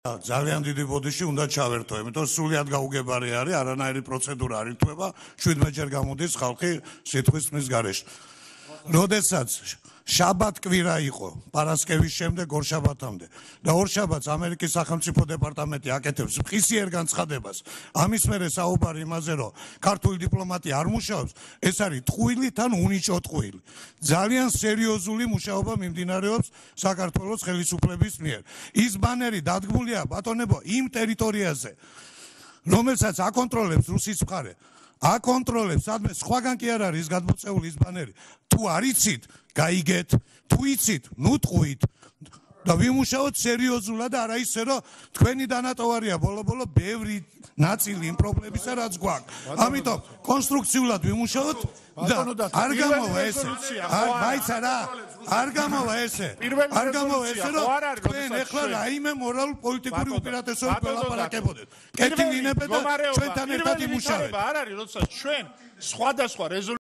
ძალიან დიდი ბოდიში უნდა ჩავერთო, იმიტომ რომ სულიად გაუგებარი არის, არანაირი პროცედურა არ ითვება, 17-ჯერ გამოდის ხალხი სიტყვის მის გარეშე. როდესაც შაბათ კვირა იყო პარასკევის შემდეგ ორშაბათამდე და ორშაბათს ამერიკის სახელმწიფო დეპარტამენტი აკეთებს ფხისიერ განცხადებას ამის მერე საუბარი იმაზე რომ ქართული დიპლომატია არ მუშაობს ეს არის ტყუილი თან უნიჭო ტყუილი. ძალიან სერიოზული მუშაობა მიმდინარეობს საქართველოს ხელისუფლების მიერ. ის ბანერი დადგმულია ბატონებო იმ ტერიტორიაზე რომელსაც აკონტროლებს რუსის მხარე აკონტროლებს. სადმე სხვაგან კი არ არის გადმოწეული ის ბანერი. თუ არიცით გაიგეთ. თუ იცით ნუ ტყუით და ვიმუშაოთ სერიოზულად არა ისე რომ თქვენი დანატოვარია. ბოლო-ბოლო ბევრი ნაწილი იმ პრობლემისა რაც გვაქვს. ამიტომ კონსტრუქციულად ვიმუშაოთ და არ გამოვა ესე მაიცა რა? არ გამოვა ესე არ გამოვა ესე რომ თქვენ ახლა რაიმე მორალ პოლიტიკური უპირატესობები ველაპარაკებოდეთ კეთილინებე და ჩვენთან ერთად იმუშავეთ. არ არის როცა ჩვენ სხვადასხვა